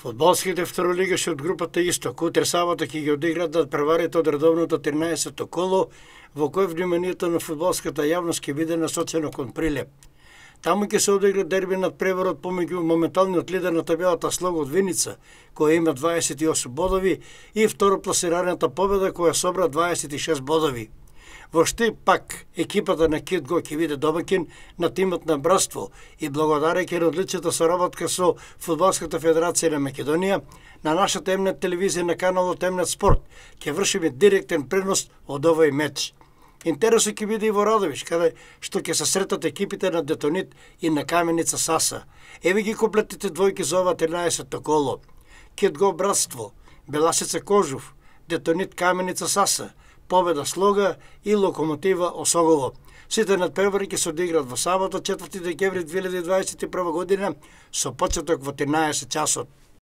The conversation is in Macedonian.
Фудбалските второлигаши од групата Исток утре сабота ќе ги одиграат да над преварите од редовното 13-то коло, во кој вниманието на фудбалската јавност ќе биде насочено кон Прилеп. Таму ќе се одигра дерби над преворот помеѓу моменталниот лидер на табелата Слог од Виница, која има 28 бодови, и второпласираната победа која собра 26 бодови. Во што пак екипата на Кит Го ќе биде домакин на тимот на Братство и благодарејќи на одличната соработка со Фудбалската федерација на Македонија, на нашата Емнет телевизија на каналот Емнет Спорт ќе вршиме директен пренос од овој меч. Интересно ќе биде и во Радовиш, каде што ќе се сретат екипите на Детонит и на Каменица Саса. Еве ги комплетите двојки за ова 13-то коло. Кит Го Братство, Беласица Кожув, Детонит Каменица Саса, Победа Слога и Локомотива Осогово. Сите надпревари ќе се одиграат во сабота 4 декември 2021 година со почеток во 13 часот.